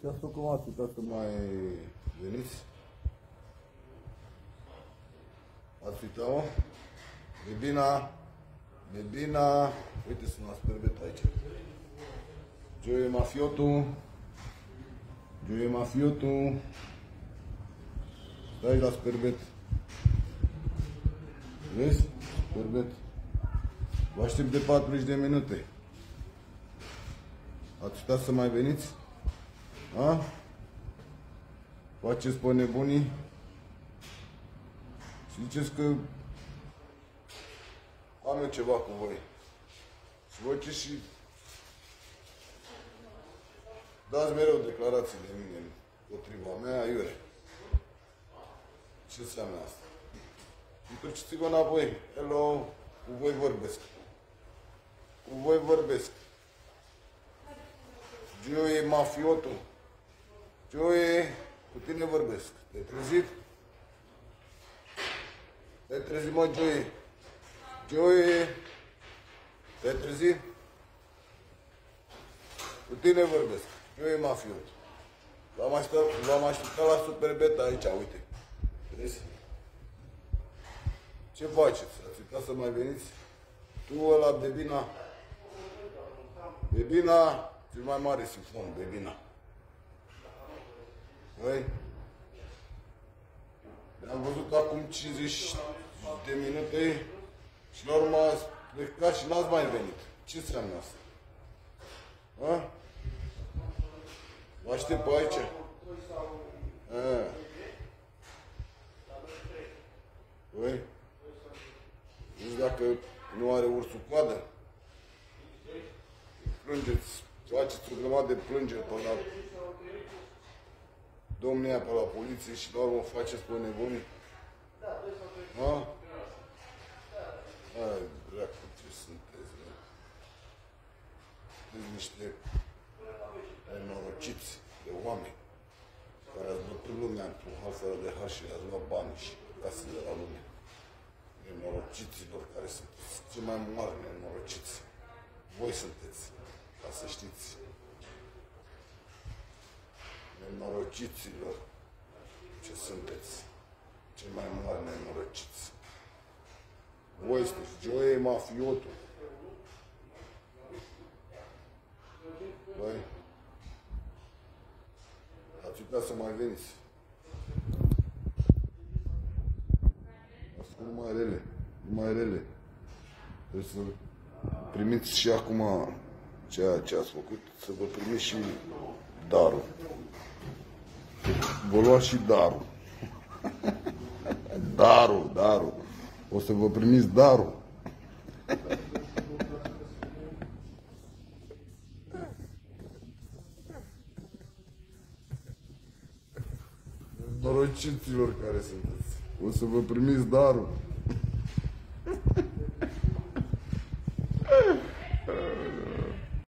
Ce ați făcut, mă? Ați uitat să mai veniți? Ați uitat, mă? Bebina, Bebina, uite să mă sperbet aici. Joe Mafiotu, Joe Mafiotu, stai la sperbet. Vezi? Sperbet. Vă aștept de 40 de minute. Ați uitat să mai veniți? A? Faceți pe nebunii? Și ziceți că am eu ceva cu voi. Și voi ce și dați mereu declarații de mine potriva mea, iure. Ce înseamnă asta? Întorceți-vă înapoi. Hello, cu voi vorbesc. Cu voi vorbesc. Joe mafiotul. Joe, cu tine vorbesc. Te-ai trezit? Te-ai trezit, mă, Joe? Joe, te-ai trezit? Cu tine vorbesc. Joe mafiot. V-am așteptat, v-am așteptat la super beta aici, uite. Vezi? Ce faceți? Ați uitat să mai veniți? Tu ăla, Bebina? Bebina, cel mai mare sifon, Bebina. Băi, am văzut acum 50 de minute și la urmă ați plecat și n-ați mai venit. Ce înseamnă asta? A? Vă aștept pe aici? A. Băi, nu dacă nu are ursul coadă. Plângeți, faceți o grămadă de plângeri pe la domnia pe la poliție și la urmă faceți pe nebunii. Ha? Hai, dracu, ce sunteți, bă? Sunteți niște nenorociți de oameni care ați bătut lumea într-un hal fără de har și le-ați luat bani și casele de la lume. Nenorociților care sunteți cei mai mari nenorociți. Voi sunteți, ca să știți. Nenorociților ce sunteți. Cei mai mari nenorociți. Voi sunteți Joe Mafiotul. Băi, ați uitat să mai veniți. Astea numai rele, numai rele. Trebuie să primiți și acum ceea ce ați făcut, să vă primiți și darul. Vă luați și darul. darul, darul. O să vă primiți darul. Norociților care sunteți. O să vă primiți darul.